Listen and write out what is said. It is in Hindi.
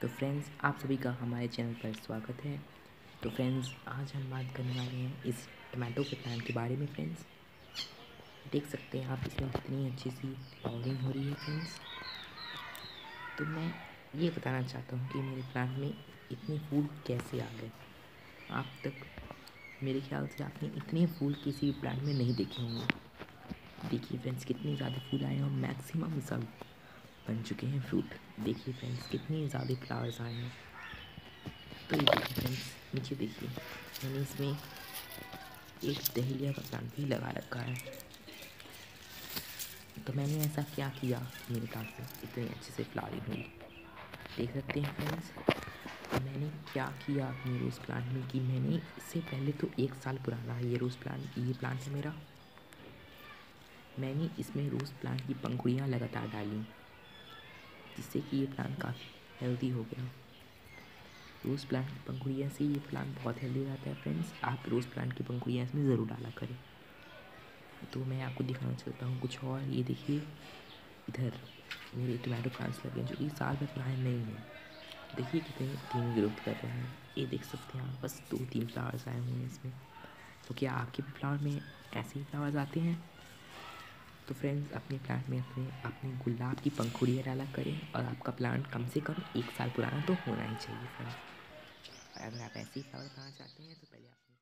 तो फ्रेंड्स, आप सभी का हमारे चैनल पर स्वागत है। तो फ्रेंड्स, आज हम बात करने वाले हैं इस टमाटो के प्लांट के बारे में, फ्रेंड्स। देख सकते हैं आप, इसमें कितनी अच्छी सी फ्लावरिंग हो रही है, फ्रेंड्स। तो मैं ये बताना चाहता हूँ कि मेरे प्लांट में इतने फूल कैसे आ गए? आप तक मेरे ख्याल से आपने इतने फूल किसी भी प्लांट में नहीं देखे होंगे। देखिए फ्रेंड्स, कितने ज़्यादा फूल आए हैं और मैक्सिमम सब बन चुके हैं फ्रूट। देखिए फ्रेंड्स कितने ज़्यादा फ्लावर्स आए हैं। तो ये देखिए फ्रेंड्स नीचे देखिए, मैंने इसमें एक दहलिया का प्लांट भी लगा रखा है। तो मैंने ऐसा क्या किया? मेरे प्लांट में इतने अच्छे से फ्लावरिंग हुई। देख सकते हैं फ्रेंड्स तो मैंने क्या किया अपने रोज़ प्लांट में कि मैंने इससे पहले तो एक साल पुराना है ये रोज़ प्लांट ये प्लांट है मेरा। मैंने इसमें रोज़ प्लांट की पंखुड़ियाँ लगातार डाली। जिससे कि ये प्लांट काफ़ी हेल्दी हो गया। रोज़ प्लांट की पंखुड़ियाँ से ये प्लांट बहुत हेल्दी हो जाता है फ्रेंड्स आप रोज़ प्लांट की पंखुड़ियाँ इसमें ज़रूर डाला करें। तो मैं आपको दिखाना चाहता हूँ कुछ और। ये देखिए, इधर मेरे टमाटो प्लांट्स लगे हैं जो कि साल भर पुराने नहीं हैं। देखिए कितने धीमी ग्रोथ कर रहे हैं। ये देख सकते हैं आप, बस दो तीन फ्लावर्स आए हुए हैं इसमें। तो क्या आपके फ्लावर में ऐसे ही फ्लावर्स आते हैं? तो फ्रेंड्स अपने प्लांट में अपने अपने गुलाब की पंखुड़ियाँ डाला करें और आपका प्लांट कम से कम एक साल पुराना तो होना ही चाहिए फ्रेंड्स अगर आप ऐसे ही फ्लावर पाना चाहते हैं तो पहले आप